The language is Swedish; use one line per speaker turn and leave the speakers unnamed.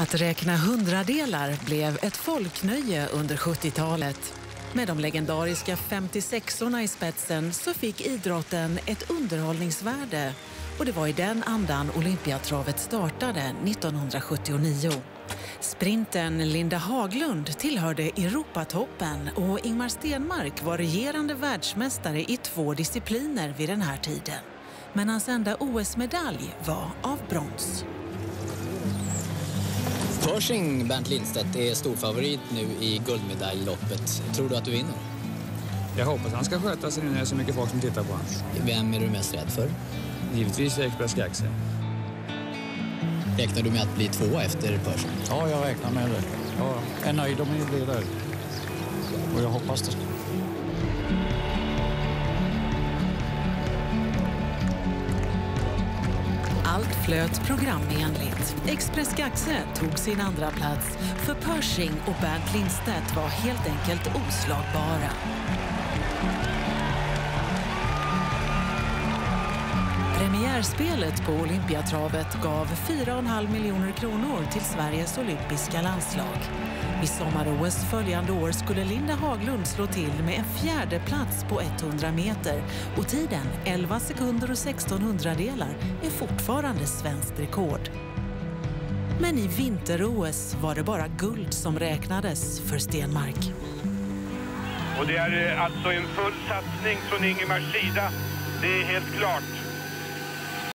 Att räkna hundradelar blev ett folknöje under 70-talet. Med de legendariska 56orna i spetsen så fick idrotten ett underhållningsvärde och det var i den andan Olympiatravet startade 1979. Sprinten Linda Haglund tillhörde Europatoppen och Ingmar Stenmark var regerande världsmästare i två discipliner vid den här tiden. Men hans enda OS-medalj var av brons.
Pershing, Bernt Lindstedt, är storfavorit nu i guldmedaljloppet. Tror du att du vinner?
Jag hoppas han ska sköta sig nu när det är så mycket folk som tittar på honom.
Vem är du mest rädd för?
Givetvis Ekberg Skagse.
Räknar du med att bli tvåa efter Pershing?
Ja, jag räknar med det. Jag är nöjd om jag blir det. Och jag hoppas det.
Allt flöt programenligt. Express Gaxe tog sin andra plats för Pershing och Bernt Lindstedt var helt enkelt oslagbara. Premiärspelet på Olympiatravet gav 4,5 miljoner kronor till Sveriges olympiska landslag. I sommar-OS följande år skulle Linda Haglund slå till med en fjärde plats på 100 meter och tiden 11 sekunder och 16 hundradelar är fortfarande svenskt rekord. Men i vinter-OS var det bara guld som räknades för Stenmark.
Och det är eh, alltså en full satsning från Ingemars sida. Det är helt klart.